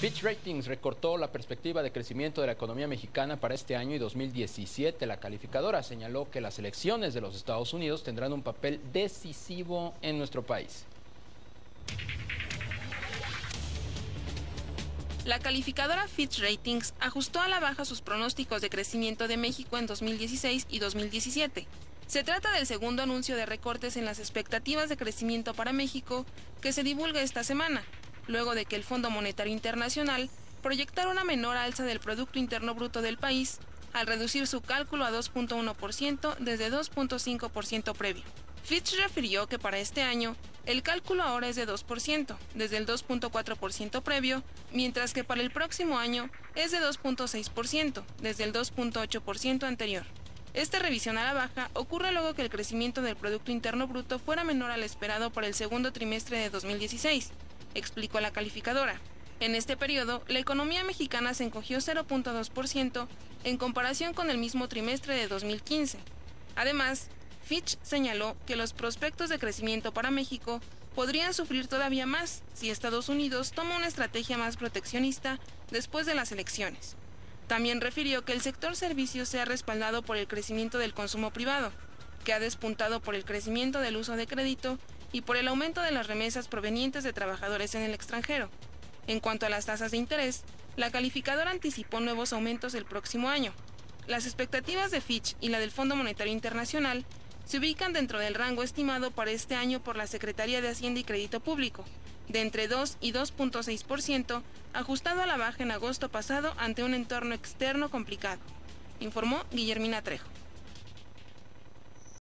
Fitch Ratings recortó la perspectiva de crecimiento de la economía mexicana para este año y 2017. La calificadora señaló que las elecciones de los Estados Unidos tendrán un papel decisivo en nuestro país. La calificadora Fitch Ratings ajustó a la baja sus pronósticos de crecimiento de México en 2016 y 2017. Se trata del segundo anuncio de recortes en las expectativas de crecimiento para México que se divulga esta semana, luego de que el Fondo Monetario Internacional proyectara una menor alza del Producto Interno Bruto del país al reducir su cálculo a 2.1% desde 2.5% previo. Fitch refirió que para este año el cálculo ahora es de 2%, desde el 2.4% previo, mientras que para el próximo año es de 2.6%, desde el 2.8% anterior. Esta revisión a la baja ocurre luego que el crecimiento del Producto Interno Bruto fuera menor al esperado por el segundo trimestre de 2016, explicó la calificadora. En este periodo, la economía mexicana se encogió 0.2% en comparación con el mismo trimestre de 2015. Además, Fitch señaló que los prospectos de crecimiento para México podrían sufrir todavía más si Estados Unidos toma una estrategia más proteccionista después de las elecciones. También refirió que el sector servicios se ha respaldado por el crecimiento del consumo privado, que ha despuntado por el crecimiento del uso de crédito y por el aumento de las remesas provenientes de trabajadores en el extranjero. En cuanto a las tasas de interés, la calificadora anticipó nuevos aumentos el próximo año. Las expectativas de Fitch y la del Fondo Monetario Internacional se ubican dentro del rango estimado para este año por la Secretaría de Hacienda y Crédito Público, de entre 2 y 2.6%, ajustado a la baja en agosto pasado ante un entorno externo complicado, informó Guillermina Trejo.